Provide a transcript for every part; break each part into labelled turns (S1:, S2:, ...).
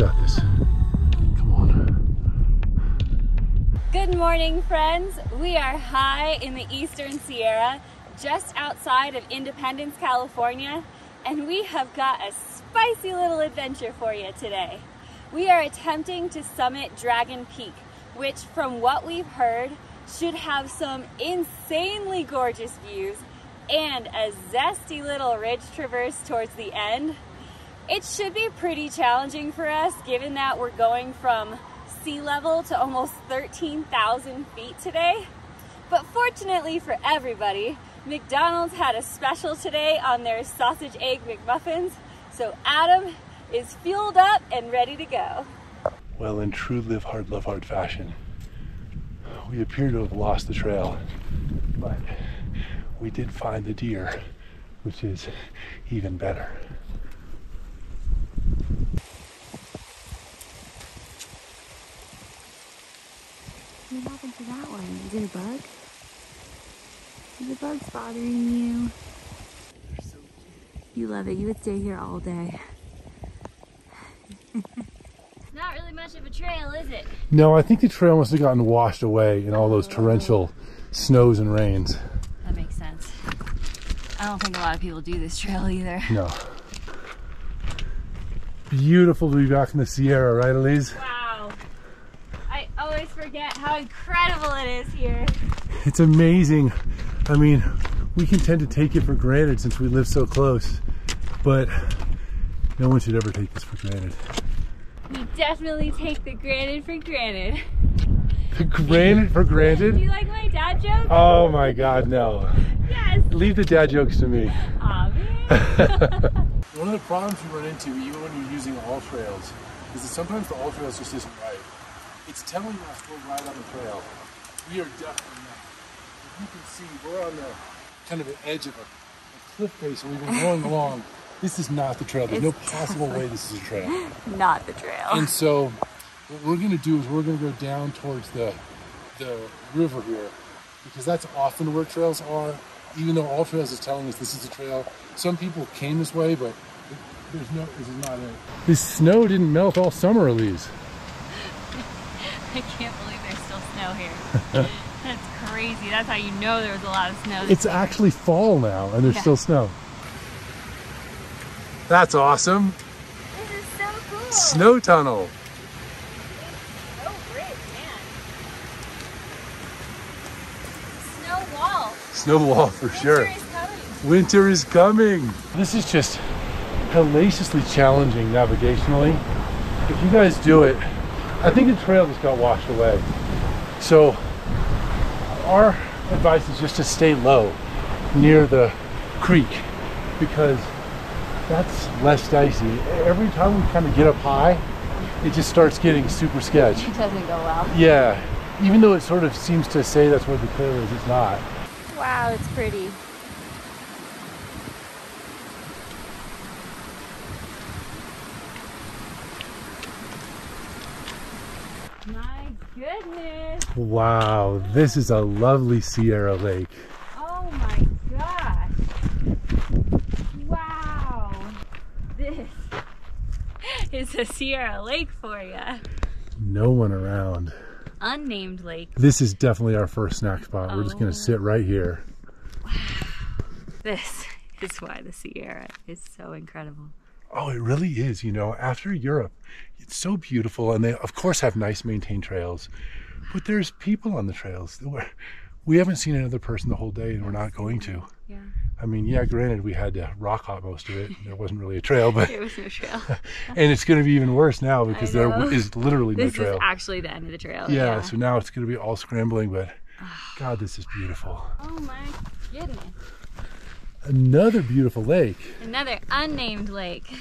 S1: got this. Come on.
S2: Good morning, friends. We are high in the Eastern Sierra, just outside of Independence, California, and we have got a spicy little adventure for you today. We are attempting to summit Dragon Peak, which, from what we've heard, should have some insanely gorgeous views and a zesty little ridge traverse towards the end. It should be pretty challenging for us given that we're going from sea level to almost 13,000 feet today. But fortunately for everybody, McDonald's had a special today on their sausage egg McMuffins, so Adam is fueled up and ready to go.
S1: Well, in true live hard, love hard fashion, we appear to have lost the trail, but we did find the deer, which is even better.
S2: What happened to that one? Is it a bug? Is the bugs bothering you? You love it. You would stay here all day. not really much of a trail, is it?
S1: No, I think the trail must have gotten washed away in all those torrential snows and rains.
S2: That makes sense. I don't think a lot of people do this trail either.
S1: No. Beautiful to be back in the Sierra, right, Elise?
S2: Wow. I always forget how incredible it is here.
S1: It's amazing. I mean, we can tend to take it for granted since we live so close, but no one should ever take this for granted.
S2: We definitely take the granted for granted.
S1: The granted for granted?
S2: Do you like my dad joke?
S1: Oh my god, no.
S2: yes.
S1: Leave the dad jokes to me.
S2: Aw, man.
S1: One of the problems you run into, even when you're using AllTrails, is that sometimes the AllTrails just isn't right. It's telling us we're right on the trail. We are definitely not. As you can see, we're on the kind of the edge of a, a cliff face, and we've been going along. This is not the trail. There's no possible way this is a trail.
S2: Not the trail.
S1: And so, what we're going to do is we're going to go down towards the the river here, because that's often where trails are. Even though AllTrails is telling us this is a trail, some people came this way, but there's no. This is not it. This snow didn't melt all summer, Elise.
S2: I can't believe there's still snow here. That's crazy. That's how you know there was a lot of snow.
S1: It's actually fall now, and there's
S2: Yeah.
S1: still snow. That's awesome.
S2: This is so cool.
S1: Snow tunnel.
S2: So great, man. Snow wall.
S1: Snow wall for sure.
S2: Winter is coming.
S1: Winter is coming. This is just hellaciously challenging navigationally. If you guys do it, I think the trail just got washed away. So our advice is just to stay low near the creek because that's less dicey. Every time we kind of get up high, it just starts getting super sketch.
S2: It doesn't go well.
S1: Yeah, even though it sort of seems to say that's where the trail is, it's not.
S2: Wow, it's pretty.
S1: Wow, this is a lovely Sierra Lake.
S2: Oh my gosh. Wow. This is a Sierra Lake for you.
S1: No one around.
S2: Unnamed lake.
S1: This is definitely our first snack spot. We're just
S2: Oh.
S1: gonna sit right here. Wow.
S2: This is why the Sierra is so incredible.
S1: Oh, it really is. You know, after Europe, it's so beautiful, and they of course have nice maintained trails, but there's people on the trails. We're, we haven't seen another person the whole day, and we're not going to.
S2: Yeah.
S1: I mean, yeah, granted, we had to rock hop most of it. There wasn't really a trail, but
S2: There was no trail.
S1: and it's going to be even worse now because there is literally no
S2: this
S1: trail.
S2: is actually the end of the trail.
S1: yeah, so now it's going to be all scrambling, but God, this is beautiful.
S2: Oh my goodness.
S1: Another beautiful lake.
S2: Another unnamed lake.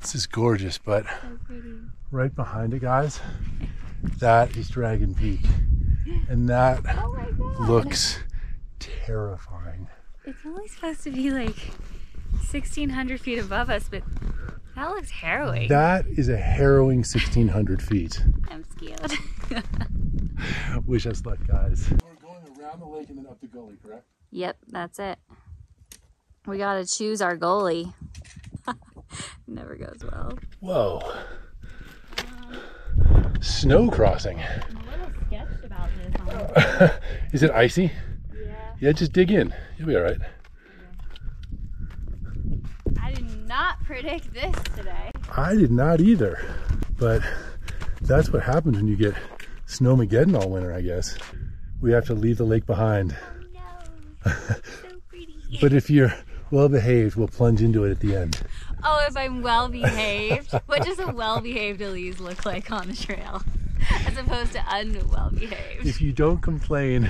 S1: This is gorgeous, but
S2: So pretty.
S1: right behind it, guys, that is Dragon Peak. And that
S2: Oh
S1: looks terrifying.
S2: It's only supposed to be like 1600 feet above us, but that looks harrowing.
S1: That is a harrowing 1600 feet.
S2: I'm scared.
S1: Wish us luck, guys. We're going around the lake and then up the gully, correct?
S2: yep, that's it. We gotta choose our gully. Never goes well.
S1: Whoa. Snow crossing.
S2: I'm a little sketched about this.
S1: Is it icy?
S2: Yeah.
S1: Yeah, just dig in. You'll be all right.
S2: I did not predict this today.
S1: I did not either, but that's what happens when you get snowmageddon all winter, I guess. We have to leave the lake behind.
S2: No. so pretty.
S1: But if you're well behaved, we'll plunge into it at the end.
S2: Oh, if I'm well behaved. what does a well behaved Elise look like on the trail? As opposed to unwell behaved.
S1: If you don't complain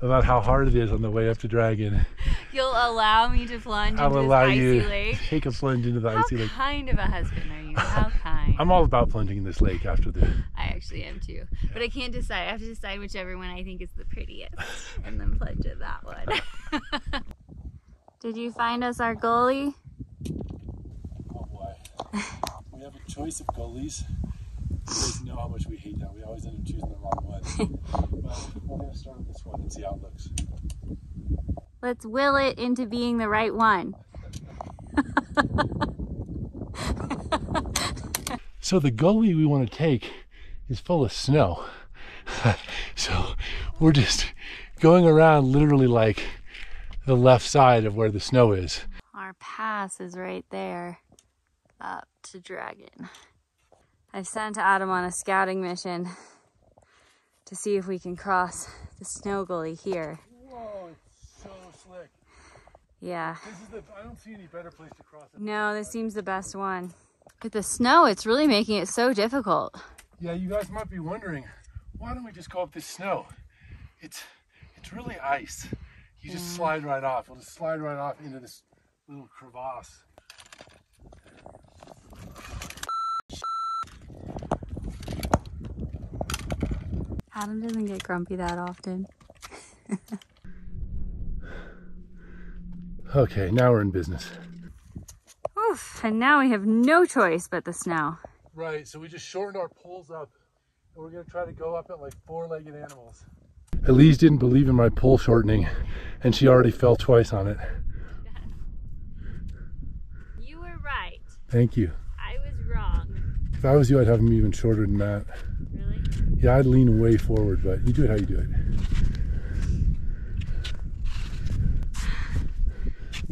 S1: about how hard it is on the way up to Dragon,
S2: You'll allow me to plunge
S1: I'll
S2: into
S1: allow
S2: this icy
S1: you to
S2: lake.
S1: take a plunge into the
S2: How
S1: icy lake.
S2: How kind of a husband are you? How kind.
S1: I'm all about plunging in this lake after the.
S2: I actually am too. But I can't decide. I have to decide whichever one I think is the prettiest and then plunge at that one. Did you find us our
S1: gully? We have a choice of gullies. You guys know how much we hate that. We always end up choosing the wrong one. but we're going to start with this one and see how it looks.
S2: Let's will it into being the right one.
S1: So the gully we want to take is full of snow. so we're just going around literally like the left side of where the snow is.
S2: Our pass is right there up to Dragon. I've sent Adam on a scouting mission to see if we can cross the snow gully here.
S1: Whoa, it's so slick.
S2: Yeah.
S1: This is the I don't see any better place to cross it.
S2: No, this seems the best one. With the snow, it's really making it so difficult.
S1: Yeah, you guys might be wondering, why don't we just go up this snow? It's it's really ice. You just mm. slide right off. We'll just slide right off into this little crevasse.
S2: Adam doesn't get grumpy that often.
S1: Okay, now we're in business.
S2: Oof, and now we have no choice but the snow.
S1: Right, so we just shortened our poles up and we're gonna try to go up at like four-legged animals. Elise didn't believe in my pole shortening and she already fell twice on it.
S2: You were right.
S1: Thank you.
S2: I was wrong.
S1: If I was you, I'd have them even shorter than that.
S2: Really?
S1: Yeah, I'd lean way forward, but you do it how you do it.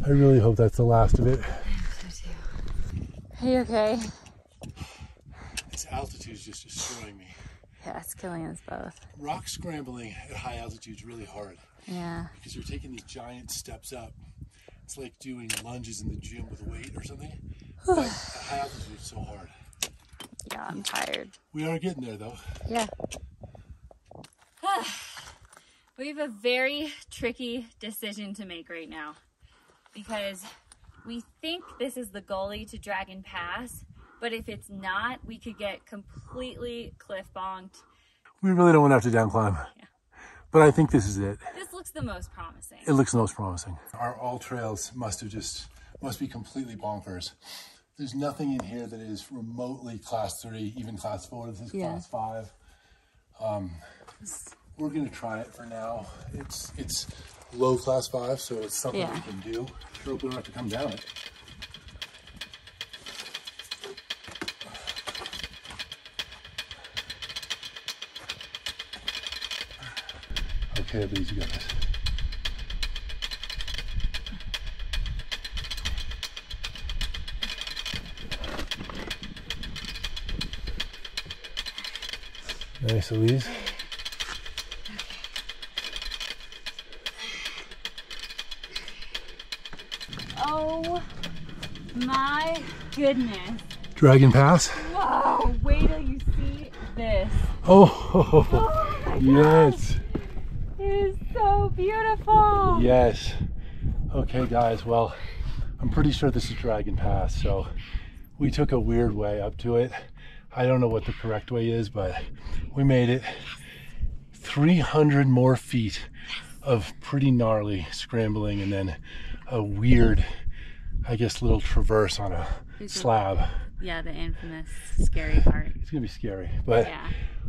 S1: I really hope that's the last of it.
S2: Are you okay?
S1: This altitude is just destroying me.
S2: Yeah, it's killing us both.
S1: Rock scrambling at high altitude is really hard
S2: Yeah.
S1: because you're taking these giant steps up. It's like doing lunges in the gym with weight or something. But at high altitude, it's so hard.
S2: Yeah, I'm tired.
S1: We are getting there though.
S2: Yeah. we have a very tricky decision to make right now because we think this is the gully to Dragon Pass, but if it's not, we could get completely cliff bonked.
S1: We really don't want to have to down climb. But I think this is it.
S2: This looks the most promising.
S1: It looks the most promising. Our AllTrails must have just must be completely bonkers. There's nothing in here that is remotely class three, even class four. This is
S2: Yeah.
S1: class five. Um, we're gonna try it for now. It's it's low class five, so it's something
S2: Yeah.
S1: we can do. Sure, hope we don't have to come down it. Okay, these you Nice, Elise.
S2: Oh my goodness.
S1: Dragon Pass.
S2: Whoa, wait till you see this.
S1: Oh,
S2: Oh my
S1: yes,
S2: It is so beautiful.
S1: yes. Okay, guys. Well, I'm pretty sure this is Dragon Pass. So we took a weird way up to it. I don't know what the correct way is, but we made it. 300 more feet of pretty gnarly scrambling, and then a weird, I guess, little traverse on a slab.
S2: Yeah, the infamous scary part.
S1: It's gonna be scary, but
S2: Yeah.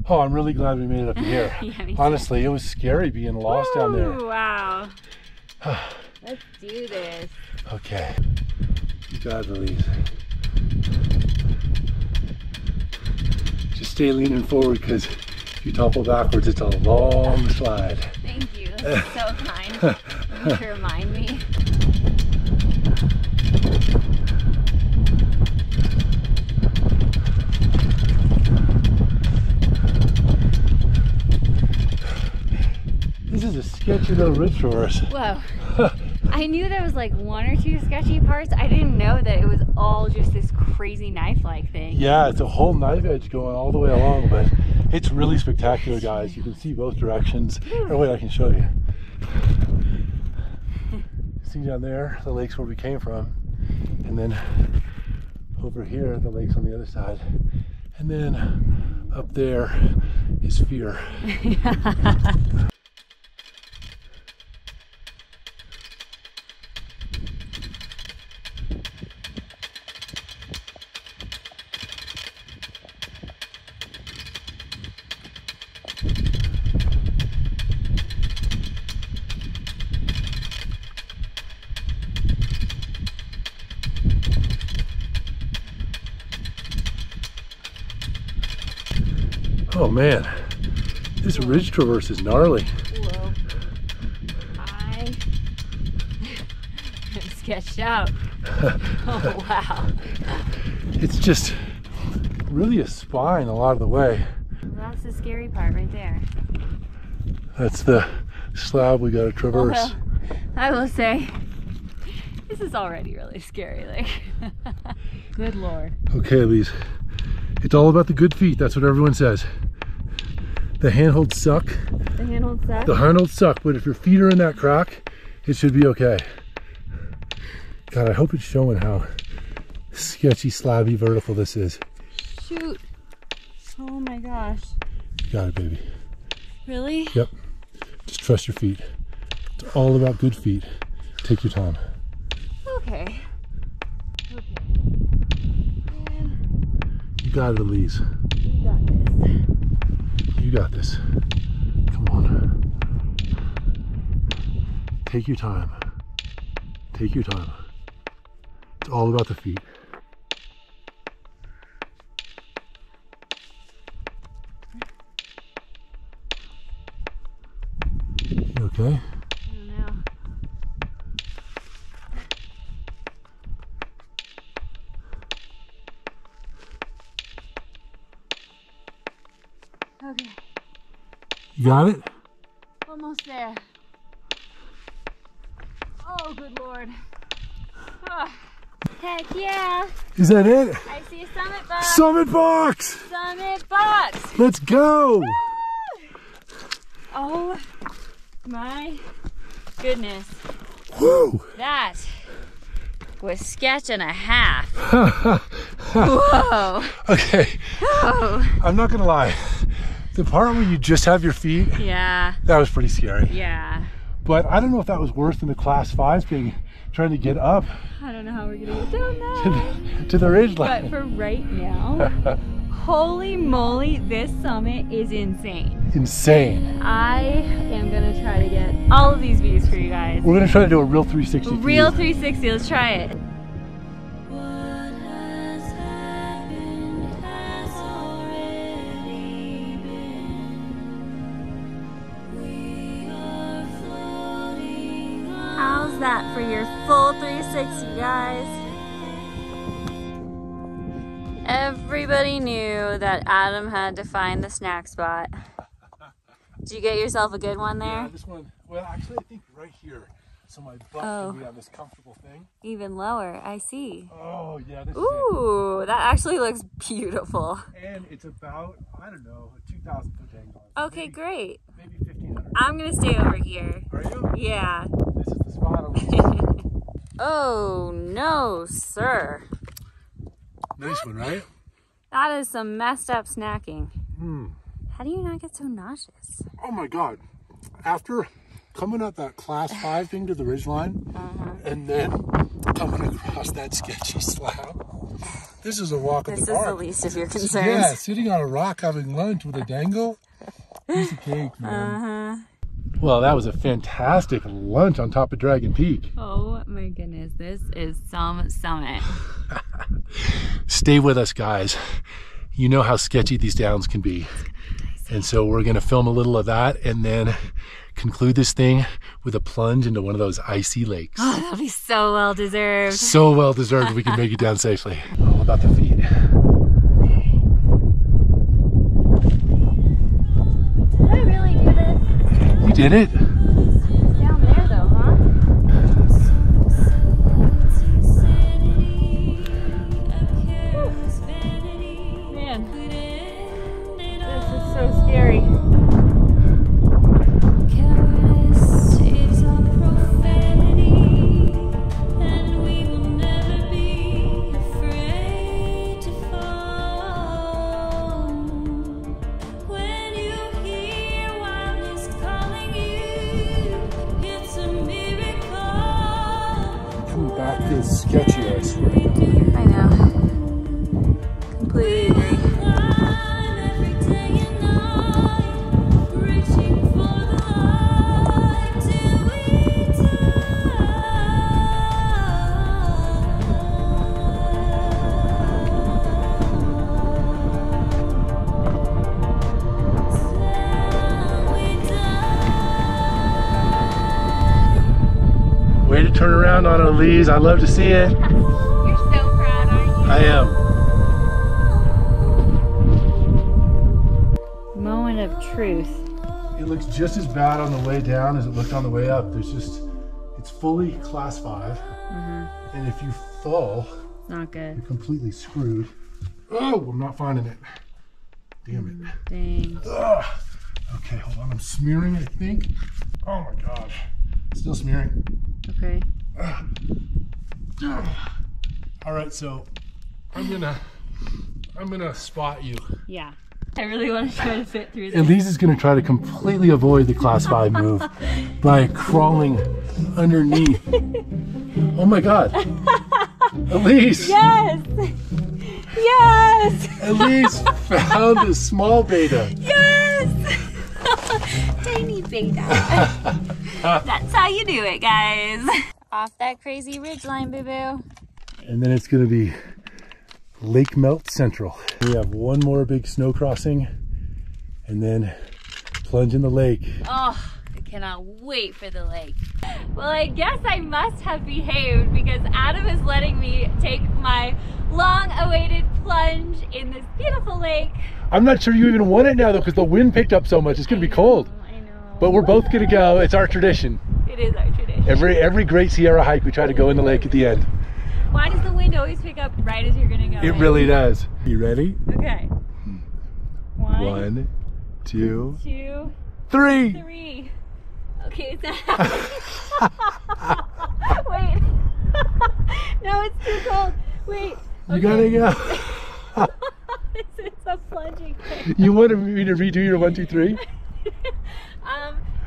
S1: oh, I'm really glad we made it up here.
S2: Yeah, me too.
S1: Honestly, it was scary being lost down there.
S2: Ooh, Wow. Let's do this.
S1: Okay. You got it, Elise. Just stay leaning forward because if you topple backwards, it's a long slide.
S2: Thank you. That's so kind. You to remind me.
S1: This is a sketchy little ridge traverse.
S2: Whoa. I knew there was like one or two sketchy parts. I didn't know that it was all just this crazy knife-like thing.
S1: Yeah, it's a whole knife edge going all the way along, but it's really spectacular, guys. You can see both directions. Or wait, I can show you. See down there, the lake's where we came from. And then over here, the lake's on the other side. And then up there is fear. Oh man, this ridge traverse is gnarly.
S2: Whoa. I am sketched out. Oh wow.
S1: It's just really a spine a lot of the way.
S2: That's the scary part right there.
S1: That's the slab we gotta traverse.
S2: Well, I will say, this is already really scary. Like, good lord.
S1: Okay, Elise. It's all about the good feet. That's what everyone says. The handholds suck.
S2: The handhold sucks.
S1: The handholds suck, but if your feet are in that crack, it should be okay. God, I hope it's showing how sketchy, slabby, vertical this is.
S2: Shoot. Oh my gosh.
S1: You got it, baby.
S2: Really?
S1: Yep. Just trust your feet. It's all about good feet. Take your time.
S2: Okay. Okay.
S1: You got it, Elise.
S2: You got this.
S1: You got this. Come on. Take your time. Take your time. It's all about the feet. Okay? You got it?
S2: almost there. Oh, good lord. Ah. Heck yeah!
S1: Is that it?
S2: I see a summit box.
S1: Summit box!
S2: summit box.
S1: Let's go!
S2: Oh my goodness.
S1: Woo!
S2: That was sketch and a half. Whoa.
S1: Okay,
S2: Oh.
S1: I'm not gonna lie. The part where you just have your feet,
S2: Yeah.
S1: that was pretty scary.
S2: Yeah.
S1: But I don't know if that was worse than the class fives being trying to get up
S2: I don't know how we're gonna get down
S1: to the, to the ridge line.
S2: But for right now, holy moly, this summit is insane.
S1: Insane.
S2: I am gonna try to get all of these views for you guys.
S1: We're gonna try to do a real 360.
S2: Real 360, let's try it. Full 360, guys? Everybody knew that Adam had to find the snack spot. Did you get yourself a good one there?
S1: Yeah, this one. Well, actually, I think right here, so my butt
S2: Oh.
S1: can be on this comfortable thing.
S2: Even lower, I see.
S1: Oh yeah, this is
S2: Ooh, that actually looks beautiful.
S1: And it's about I don't know 2,000 foot angle.
S2: Okay,
S1: maybe,
S2: great.
S1: Maybe 1,500.
S2: I'm gonna stay over here.
S1: Are you?
S2: Yeah.
S1: This is the spot.
S2: Oh no, sir.
S1: nice one, right?
S2: That is some messed up snacking.
S1: Hmm.
S2: How do you not get so nauseous?
S1: Oh my God! After coming up that class five thing to the ridge line,
S2: Uh-huh.
S1: and then coming across that sketchy slab, this is a walk in the park.
S2: This is
S1: the
S2: the least of your concerns.
S1: Yeah, sitting on a rock having lunch with a dangle. Piece of cake, man.
S2: Uh-huh.
S1: Well, that was a fantastic lunch on top of Dragon Peak.
S2: Oh my goodness, this is some summit.
S1: Stay with us, guys. you know how sketchy these downs can be. And so we're going to film a little of that and then conclude this thing with a plunge into one of those icy lakes.
S2: Oh, that'll be so well deserved.
S1: So well deserved we can make it down safely. All about the feet.
S2: Did I really do
S1: You did it.
S2: Down there though, huh? Man, this is so scary.
S1: Around on Elise. I love to see it.
S2: You're so proud, aren't you?
S1: I am.
S2: Moment of truth.
S1: It looks just as bad on the way down as it looked on the way up. There's just, it's fully class 5 mm-hmm. And if you fall,
S2: Not good.
S1: you're completely screwed. Oh, I'm not finding it. Damn it.
S2: Dang.
S1: Ugh. Okay, hold on. I'm smearing, I think. Oh my god. Still smearing.
S2: Okay.
S1: All right, so I'm gonna, I'm gonna spot you.
S2: Yeah. I really want to try to fit through this.
S1: Elise is gonna try to completely avoid the class five move by crawling underneath. Oh my god. Elise!
S2: Yes! Yes!
S1: Elise found a small beta.
S2: Yes! Tiny beta. That's how you do it, guys. Off that crazy ridge line, boo boo.
S1: And then it's gonna be Lake Melt Central. We have one more big snow crossing and then plunge in the lake.
S2: Oh, I cannot wait for the lake. Well, I guess I must have behaved because Adam is letting me take my long awaited plunge in this beautiful lake.
S1: I'm not sure you even want it now though because the wind picked up so much. It's gonna be cold. But we're both gonna go. It's our tradition.
S2: It is our tradition.
S1: Every every Great Sierra hike, we try to go in the lake at the end.
S2: Why does the wind always pick up right as you're gonna go?
S1: It
S2: in?
S1: really does. You ready?
S2: Okay. One,
S1: One, two,
S2: two,
S1: three.
S2: three. Okay, it's not Wait. no, it's too cold. Wait.
S1: You gotta go.
S2: it's, it's a plunging thing.
S1: You wanted me to redo your one, two, three?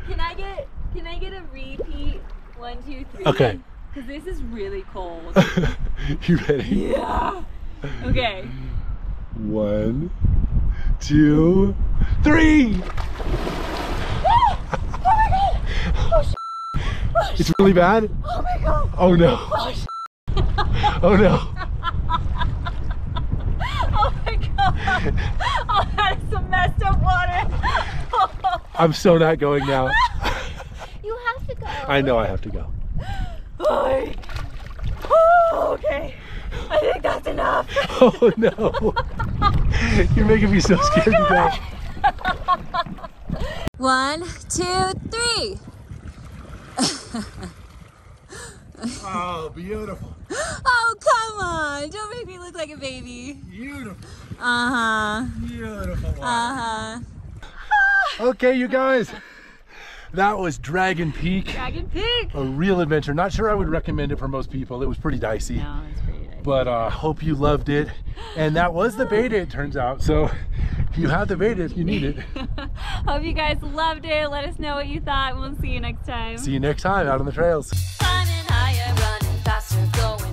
S2: Can I get can I get a repeat? One, two, three.
S1: Okay.
S2: Because this is really cold.
S1: you ready?
S2: yeah. Okay.
S1: One, two, three. Oh oh, it's really bad?
S2: Oh my god.
S1: Oh no.
S2: Oh, sh-
S1: Oh no.
S2: oh my god. Oh, that is some messed up water.
S1: I'm so not going now.
S2: you have to go.
S1: I know I have to go.
S2: Oh, oh, okay. I think that's enough.
S1: Oh no. You're making me so oh scared to death.
S2: One, two, three.
S1: Oh, beautiful.
S2: Oh, come on. Don't make me look like a baby.
S1: Beautiful.
S2: Uh huh.
S1: Beautiful.
S2: Uh huh.
S1: Okay, you guys. That was Dragon Peak.
S2: Dragon Peak.
S1: A real adventure. Not sure I would recommend it for most people. It was pretty dicey.
S2: No, it's pretty nice.
S1: But uh hope you loved it. And that was the beta, it turns out. So if you have the beta if you need it.
S2: Hope you guys loved it. Let us know what you thought. We'll see you next time.
S1: See you next time out on the trails. We're going.